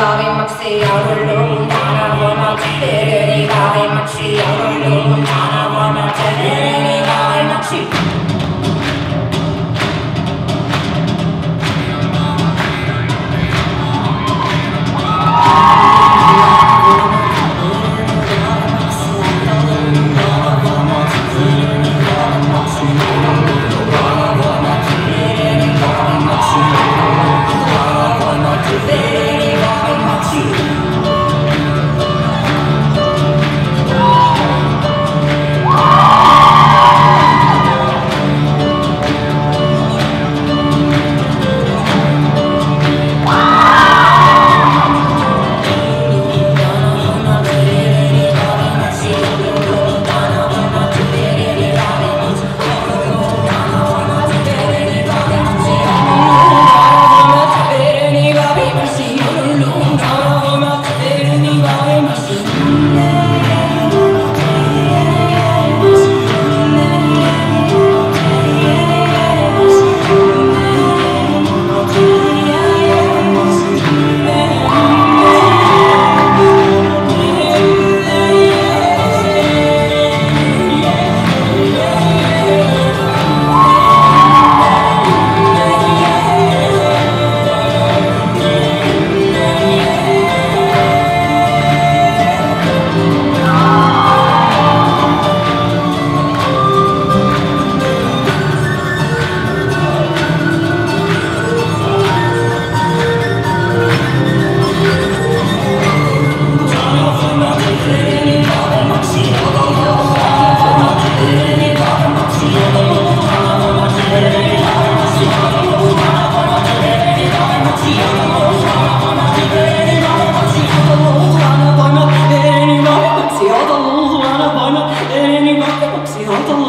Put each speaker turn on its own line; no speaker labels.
காவேமக் செய்யாருள்ளும் தானவோமக் பேரறி காவேமக் செய்யாருள்ளும் தானவோமக் Bana bana Ereğine bak yoksa yandan